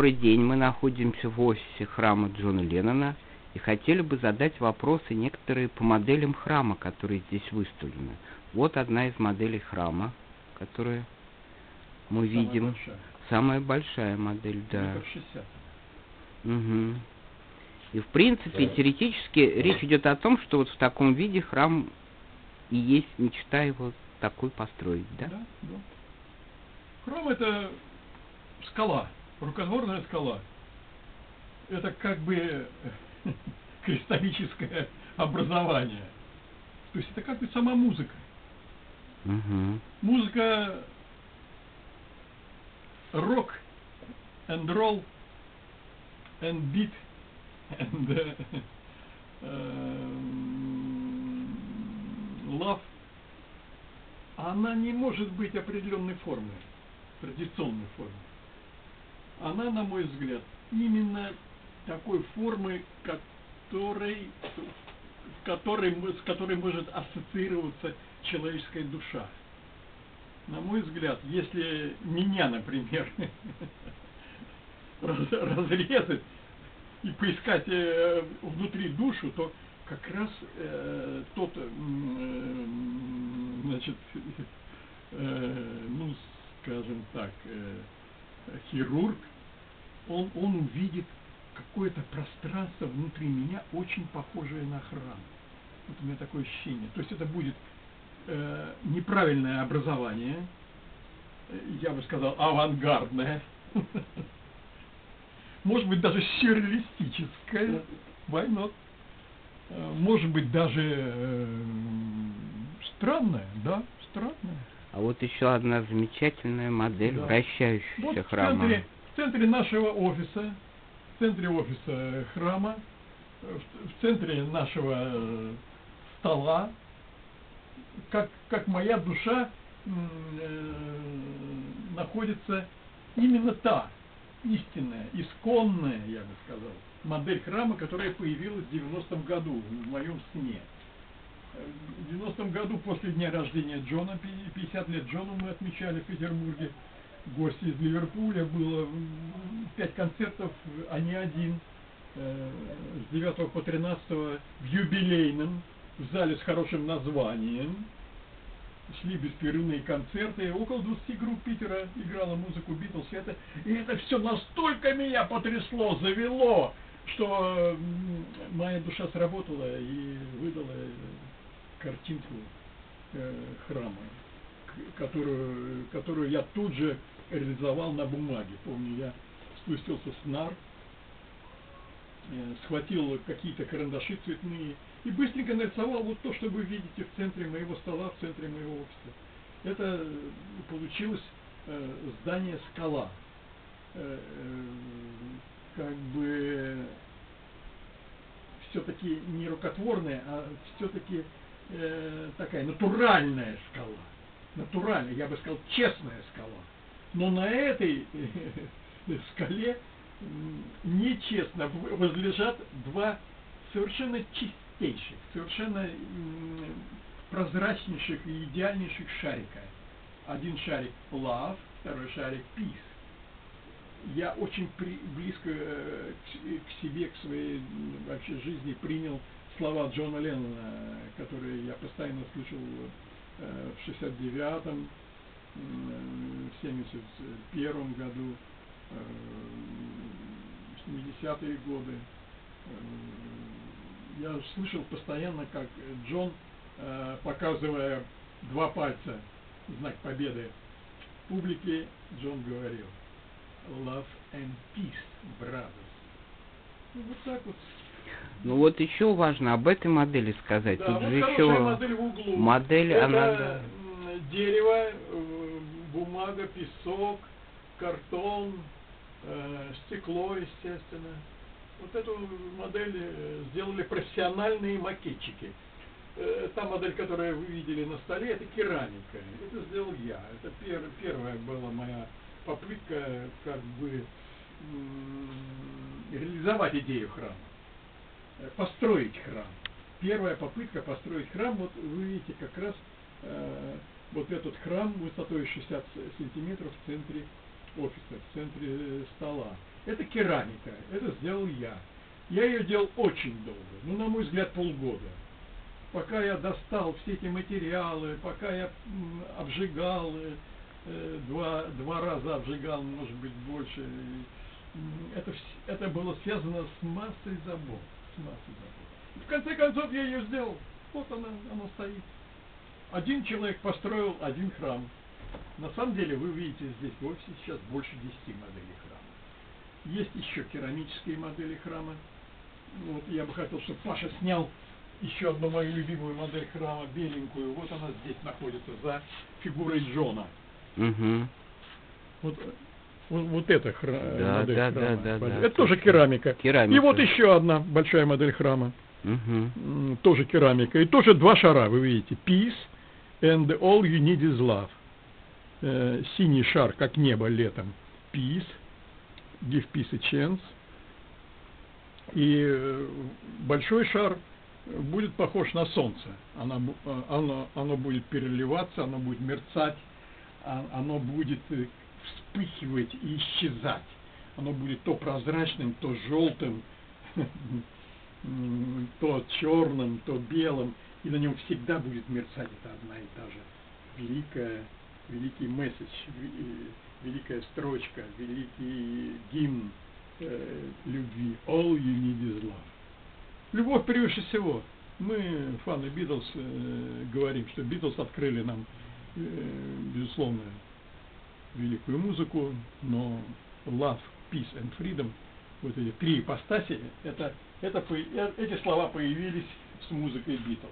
Добрый день, мы находимся в офисе храма Джона Леннона и хотели бы задать вопросы некоторые по моделям храма, которые здесь выставлены. Вот одна из моделей храма, которую мы Самая видим. большая. Самая большая модель, да. Мгм. И в принципе, теоретически речь идет о том, что вот в таком виде храм и есть мечта его такой построить, да? Да, да. Храм это скала, рукотворная скала. Это как бы кристаллическое образование. То есть это как бы сама музыка. Мгм. Музыка рок and roll and beat and uh, эм, love, она не может быть определенной формой, традиционной формой. Она, на мой взгляд, именно такой формы, которой, в которой, с которой может ассоциироваться человеческая душа. На мой взгляд, если меня, например, раз- разрезать и поискать э, внутри душу, то как раз э, тот, м, значит, э, ну, скажем так, э, хирург, он, он увидит какое-то пространство внутри меня, очень похожее на храм. Вот у меня такое ощущение. То есть это будет э, неправильное образование, э, я бы сказал, авангардное, может быть даже сюрреалистическое, why not? Э, может быть даже э, странное, да, странное. А вот еще одна замечательная модель Да. вращающегося Вот в храма. центре, в центре нашего офиса, в центре офиса э, храма, э, в, в центре нашего э, стола, как, как моя душа э, находится именно та истинная, исконная, я бы сказал, модель храма, которая появилась в 90-м году в моем сне. Э, В 90-м году после дня рождения Джона, пи- 50 лет Джону мы отмечали в Петербурге. Гости из Ливерпуля было пять концертов, а не один. Э, С 9 по 13 в юбилейном, в зале с хорошим названием. Шли беспрерывные концерты, около 20 групп Питера играла музыку Битлз. И это, и это все настолько меня потрясло, завело, что моя душа сработала и выдала э, картинку э, храма, которую, которую я тут же реализовал на бумаге. Помню, я спустился с нар, э, схватил какие-то карандаши цветные и быстренько нарисовал вот то, что вы видите в центре моего стола, в центре моего офиса. Это получилось э, здание «Скала». Э, э, Как бы все-таки не рукотворная, а все-таки такая натуральная скала. Натуральная, я бы сказал, честная скала. Но на этой э, скале нечестно возлежат два совершенно чистейших, совершенно м, прозрачнейших и идеальнейших шарика. Один шарик love, второй шарик peace я очень при- близко э, к, к себе, к своей вообще жизни принял слова Джона Леннона, которые я постоянно слышал э, в 69-м, м, в 71 году, э, в 70-е годы. Э, Я слышал постоянно, как Джон, показывая два пальца, знак победы публике, Джон говорил, love and peace, brothers. Ну, вот так вот. Ну вот еще важно об этой модели сказать. Да, Тут вот же еще модель в углу. модель, Это она дерево, э, бумага, песок, картон, э, стекло, естественно. Вот эту модель э, сделали профессиональные макетчики. Э, Та модель, которую вы видели на столе, это керамика. Это сделал я. Это пер- первая была моя попытка как бы реализовать идею храма, построить храм. Первая попытка построить храм, вот вы видите как раз э, вот этот храм высотой 60 сантиметров в центре офиса, в центре э, стола. Это керамика, это сделал я. Я ее делал очень долго, ну, на мой взгляд, полгода. Пока я достал все эти материалы, пока я обжигал, э, два, два раза обжигал, может быть, больше. Это, это было связано с массой забот. Массой забот. В конце концов, я ее сделал. Вот она, она стоит. Один человек построил один храм. На самом деле, вы видите здесь в офисе сейчас больше 10 моделей храма. Есть еще керамические модели храма. Вот я бы хотел, чтобы Паша снял еще одну мою любимую модель храма, беленькую. Вот она здесь находится за фигурой Джона. Угу. Вот, вот, эта хра... да, модель да, храма. Да, да, это да, тоже керамика. Керамика. И вот еще одна большая модель храма. Угу. Тоже керамика. И тоже два шара, вы видите. Peace and all you need is love. Э, синий шар, как небо летом. Peace. Give peace a chance. И э, большой шар будет похож на солнце. Оно, э, оно, оно будет переливаться, оно будет мерцать, а, оно будет э, вспыхивать и исчезать. Оно будет то прозрачным, то желтым, то черным, то белым, и на нем всегда будет мерцать это одна и та же великая, великий месседж, великая строчка, великий гимн э, любви. All you need is love. Любовь превыше всего. Мы, фаны Битлз, э, говорим, что Битлз открыли нам, э, безусловно, великую музыку, но love, peace and freedom, вот эти три ипостаси, это, это, эти слова появились с музыкой Битлз.